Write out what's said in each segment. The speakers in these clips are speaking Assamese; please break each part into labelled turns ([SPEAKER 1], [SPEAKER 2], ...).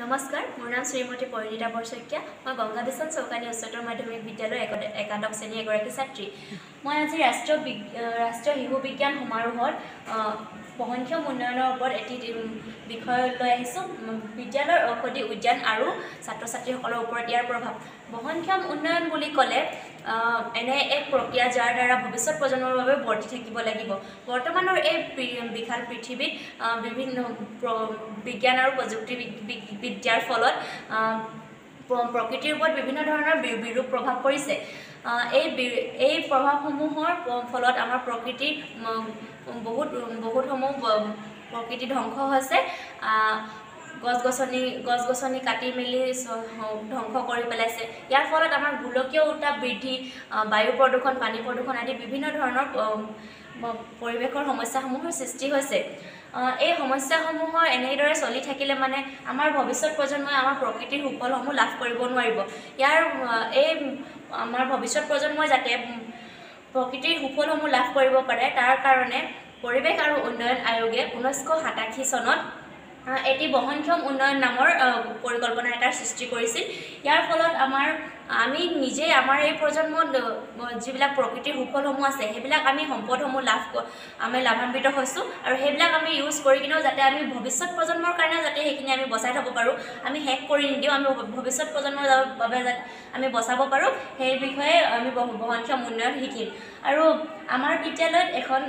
[SPEAKER 1] নমস্কাৰ মোৰ নাম শ্ৰীমতী পৰিণীতা বৰশইকীয়া। মই গংগাবিচন চৌকানী উচ্চতৰ মাধ্যমিক বিদ্যালয়ৰ এক একাদশ শ্ৰেণীৰ এগৰাকী ছাত্ৰী। মই আজি ৰাষ্ট্ৰীয় বি ৰাষ্ট্ৰীয় শিশু বিজ্ঞান সমাৰোহত বহনক্ষম উন্নয়নৰ ওপৰত এটি বিষয় লৈ আহিছোঁ। বিদ্যালয়ৰ ঔষধি উদ্যান আৰু ছাত্ৰ ছাত্ৰীসকলৰ ওপৰত ইয়াৰ প্ৰভাৱ। বহনক্ষম উন্নয়ন বুলি ক'লে এনে এক প্ৰক্ৰিয়া যাৰ দ্বাৰা ভৱিষ্যত প্ৰজন্মৰ বাবে বৰ্তি থাকিব লাগিব। বৰ্তমানৰ এই বিশাল পৃথিৱীত বিভিন্ন বিজ্ঞান আৰু প্ৰযুক্তি বিদ্যাৰ ফলত প্ৰকৃতিৰ ওপৰত বিভিন্ন ধৰণৰ বিৰূপ প্ৰভাৱ পৰিছে। এই এই প্ৰভাৱসমূহৰ ফলত আমাৰ প্ৰকৃতিৰ বহুত বহুতসমূহ প্ৰকৃতি ধ্বংস হৈছে। গছ গছনি গছ গছনি কাটি মেলি ধ্বংস কৰি পেলাইছে। ইয়াৰ ফলত আমাৰ গোলকীয় উত্তাপ বৃদ্ধি বায়ু প্ৰদূষণ পানী প্ৰদূষণ আদি বিভিন্ন ধৰণৰ পৰিৱেশৰ সমস্যাসমূহৰ সৃষ্টি হৈছে। এই সমস্যাসমূহৰ এনেদৰে চলি থাকিলে মানে আমাৰ ভৱিষ্যত প্ৰজন্মই আমাৰ প্ৰকৃতিৰ সুফলসমূহ লাভ কৰিব নোৱাৰিব। ইয়াৰ এই আমাৰ ভৱিষ্যত প্ৰজন্মই যাতে প্ৰকৃতিৰ সুফলসমূহ লাভ কৰিব পাৰে তাৰ কাৰণে পৰিৱেশ আৰু উন্নয়ন আয়োগে ঊনৈছশ সাতাশী চনত এটি বহনক্ষম উন্নয়ন নামৰ পৰিকল্পনা এটাৰ সৃষ্টি কৰিছিল। ইয়াৰ ফলত আমাৰ আমি নিজেই আমাৰ এই প্ৰজন্মত যিবিলাক প্ৰকৃতিৰ সুফলসমূহ আছে সেইবিলাক আমি সম্পদসমূহ লাভ আমি লাভান্বিত হৈছোঁ আৰু সেইবিলাক আমি ইউজ কৰি কিনেও যাতে আমি ভৱিষ্যত প্ৰজন্মৰ কাৰণে যাতে সেইখিনি আমি বচাই থ'ব পাৰোঁ আমি শেষ কৰি নিদিওঁ আমি ভৱিষ্যত প্ৰজন্মৰ বাবে যাতে আমি বচাব পাৰোঁ সেই বিষয়ে আমি বহনক্ষম উন্নয়ন শিকিম। আৰু আমাৰ বিদ্যালয়ত এখন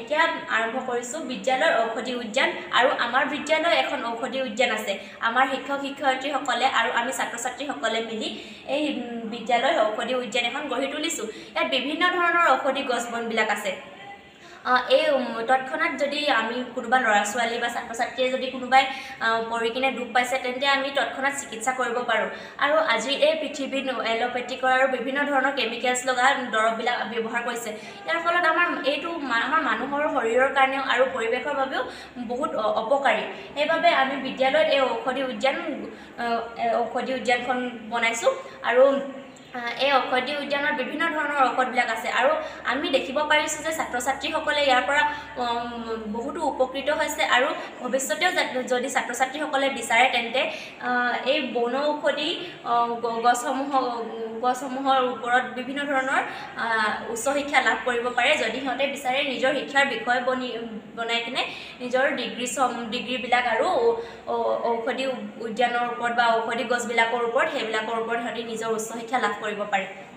[SPEAKER 1] এতিয়া আৰম্ভ কৰিছোঁ বিদ্যালয়ৰ ঔষধি উদ্যান আৰু আমাৰ বিদ্যালয় এখন ঔষধি উদ্যান আছে। আমাৰ শিক্ষক শিক্ষয়িত্ৰীসকলে আৰু আমি ছাত্ৰ ছাত্ৰীসকলে মিলি এই বিদ্যালয়ৰ ঔষধি উদ্যান এখন গঢ়ি তুলিছোঁ। ইয়াত বিভিন্ন ধৰণৰ ঔষধি গছ বনবিলাক আছে। এই তৎক্ষণাত যদি আমি কোনোবা ল'ৰা ছোৱালী বা ছাত্ৰ ছাত্ৰীয়ে যদি কোনোবাই পঢ়ি কিনে দুখ পাইছে তেন্তে আমি তৎক্ষণাত চিকিৎসা কৰিব পাৰোঁ। আৰু আজি এই পৃথিৱীত এল'পেথিকৰ আৰু বিভিন্ন ধৰণৰ কেমিকেলছ লগা দৰৱবিলাক ব্যৱহাৰ কৰিছে। ইয়াৰ ফলত আমাৰ এইটো আমাৰ মানুহৰ শৰীৰৰ কাৰণেও আৰু পৰিৱেশৰ বাবেও বহুত অপকাৰী। সেইবাবে আমি বিদ্যালয়ত এই ঔষধি উদ্যান ঔষধি উদ্যানখন বনাইছোঁ। আৰু এই ঔষধি উদ্যানত বিভিন্ন ধৰণৰ ঔষধবিলাক আছে। আৰু আমি দেখিব পাৰিছোঁ যে ছাত্ৰ ছাত্ৰীসকলে ইয়াৰ পৰা বহুতো উপকৃত হৈছে আৰু ভৱিষ্যতেও যদি ছাত্ৰ ছাত্ৰীসকলে বিচাৰে তেন্তে এই বনৌষধি গছসমূহ গছসমূহৰ ওপৰত বিভিন্ন ধৰণৰ উচ্চ শিক্ষা লাভ কৰিব পাৰে। যদি সিহঁতে বিচাৰে নিজৰ শিক্ষাৰ বিষয় বনি বনাই কিনে নিজৰ ডিগ্ৰী চম ডিগ্ৰীবিলাক আৰু ঔষধি উদ্যানৰ ওপৰত বা ঔষধি গছবিলাকৰ ওপৰত সেইবিলাকৰ ওপৰত সিহঁতি নিজৰ উচ্চ শিক্ষা লাভ কৰিব পাৰে।